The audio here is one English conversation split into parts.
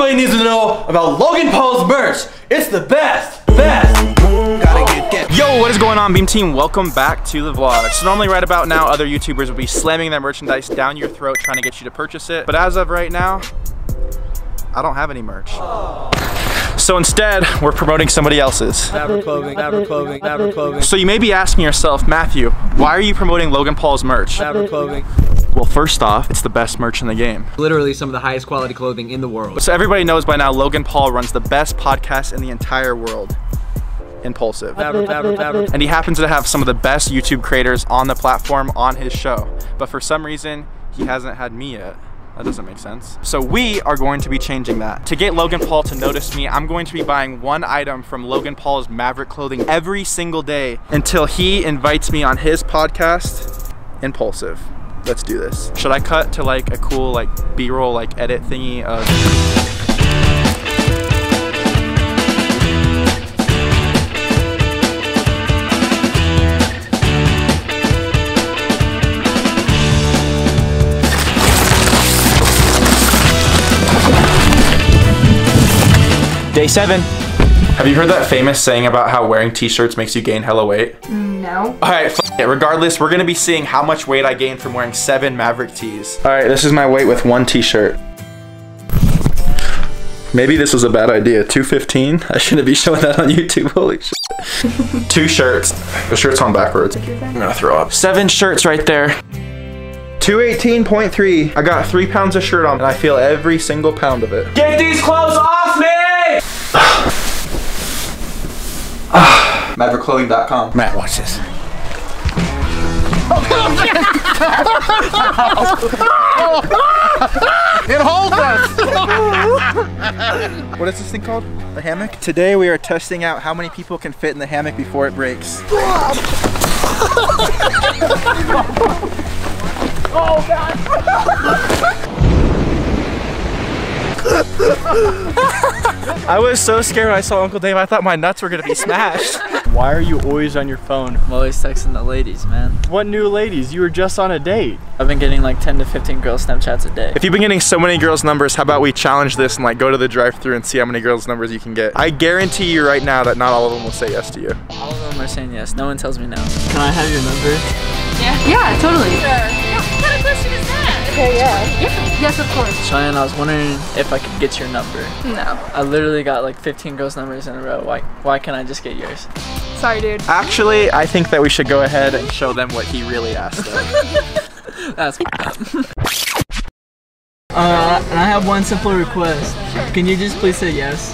Everybody needs to know about Logan Paul's merch. It's the best, best. Yo, what is going on, Beem Team? Welcome back to the vlog. So normally right about now, other YouTubers would be slamming their merchandise down your throat trying to get you to purchase it. But as of right now, I don't have any merch. So instead, we're promoting somebody else's. Clothing, clothing, clothing, So you may be asking yourself, Matthew, why are you promoting Logan Paul's merch? fabric clothing. Well, first off, it's the best merch in the game. Literally some of the highest quality clothing in the world. So everybody knows by now, Logan Paul runs the best podcast in the entire world, Impaulsive. Fabric, fabric, fabric. And he happens to have some of the best YouTube creators on the platform on his show. But for some reason, he hasn't had me yet. That doesn't make sense. So we are going to be changing that. To get Logan Paul to notice me, I'm going to be buying one item from Logan Paul's Maverick clothing every single day until he invites me on his podcast, Impaulsive. Let's do this. Should I cut to like a cool like B-roll like edit thingy of Day seven. Have you heard that famous saying about how wearing t-shirts makes you gain hella weight? No. All right, f it. regardless, we're gonna be seeing how much weight I gained from wearing seven Maverick tees. All right, this is my weight with one t-shirt. Maybe this was a bad idea. 215? I shouldn't be showing that on YouTube, holy shit. Two shirts. The shirt's on backwards. I'm gonna throw up. Seven shirts right there. 218.3. I got three pounds of shirt on and I feel every single pound of it. Get these clothes off me! MaverickClothing.com. Matt, watch this. It holds us. What is this thing called? The hammock? Today we are testing out how many people can fit in the hammock before it breaks. Oh, I was so scared when I saw Uncle Dave, I thought my nuts were gonna be smashed. Why are you always on your phone? I'm always texting the ladies, man. What new ladies? You were just on a date. I've been getting like 10 to 15 girl Snapchats a day. If you've been getting so many girls' numbers, how about we challenge this and like go to the drive-thru and see how many girls' numbers you can get? I guarantee you right now that not all of them will say yes to you. All of them are saying yes. No one tells me no. Can I have your number? Yeah, Yeah, totally. What kind of question is that? Okay, yeah. Yes, of course. Cheyenne, I was wondering if I could get your number. No. I literally got like 15 girls' numbers in a row. Why, why can't I just get yours? Sorry, dude. Actually, I think that we should go ahead and show them what he really asked them. That's Uh, and I have one simple request. Can you just please say yes?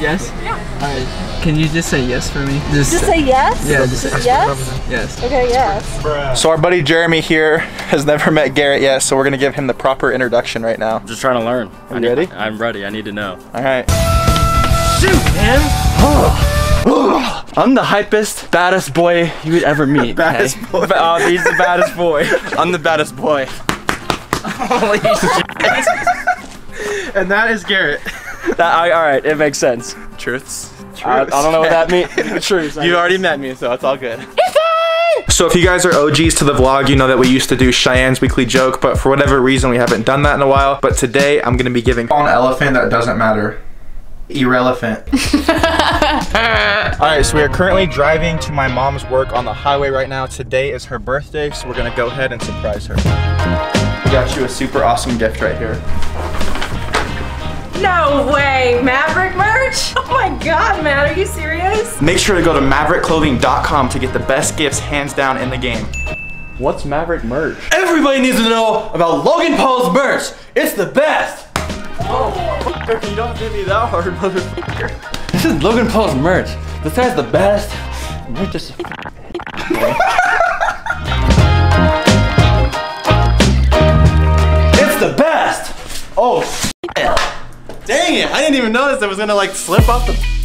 Yes. Yes? Yeah. Alright. Can you just say yes for me? Just, Just say yes? Yeah, just say Yes? yes. Okay, yes. so our buddy Jeremy here has never met Garrett yet, so we're gonna give him the proper introduction right now. Just trying to learn. You I need- ready? I'm ready. I need to know. All right. Shoot, man! Oh. I'm the hypest, baddest boy you would ever meet. Baddest okay? boy. Oh, he's the baddest boy. I'm the baddest boy. Holy shit. And that is Garrett. That, I, all right, it makes sense. Truths. I, I don't know what that means. Truth. You already met me, so it's all good. So if you guys are OGs to the vlog, you know that we used to do Cheyenne's weekly joke, but for whatever reason, we haven't done that in a while. But today, I'm gonna be giving an elephant that doesn't matter. Irrelevant. All right, so we are currently driving to my mom's work on the highway right now. Today is her birthday, so we're gonna go ahead and surprise her. We got you a super awesome gift right here. No way, Maverick merch? Oh my god, Matt, are you serious? Make sure to go to maverickclothing.com to get the best gifts hands down in the game. What's Maverick merch? Everybody needs to know about Logan Paul's merch. It's the best. Oh, you don't hit me that hard, motherfucker. This is Logan Paul's merch. This guy's the best. Merch is. Dang it! I didn't even notice it was gonna like slip off the.